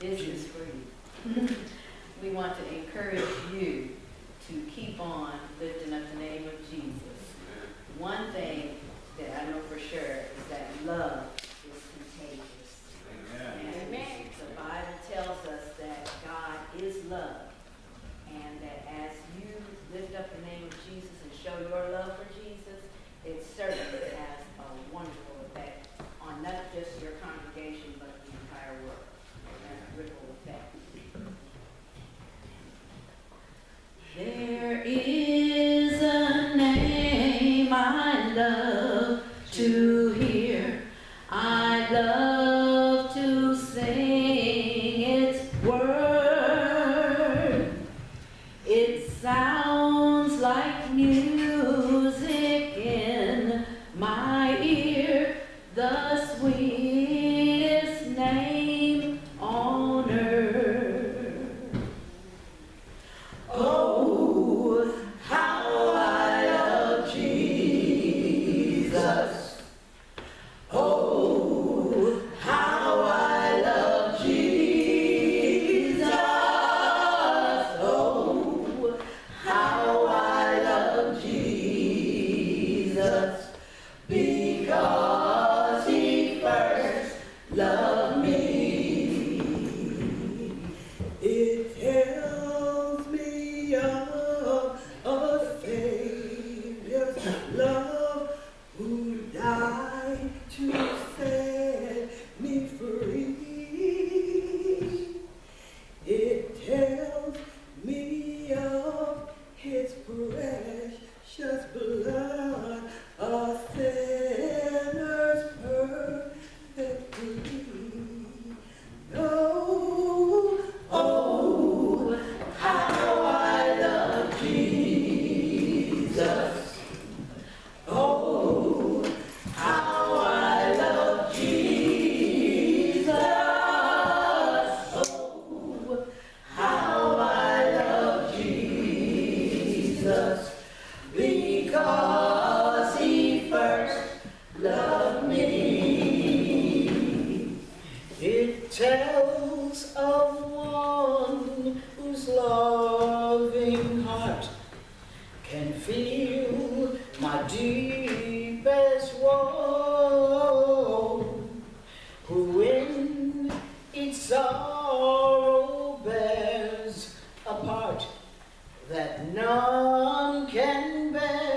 This is you. we want to encourage you to keep on lifting up Jesus. Oh, how I love Jesus. Oh, how I love Jesus. Because he first loved me. It loving heart can feel my deepest woe. Who in its sorrow bears a part that none can bear.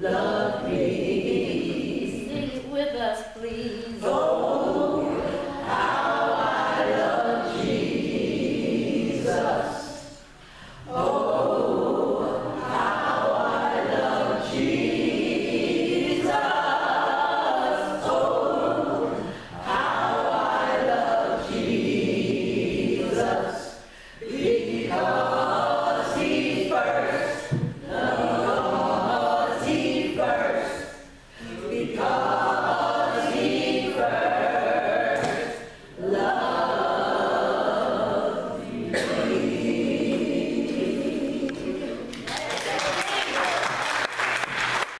Love.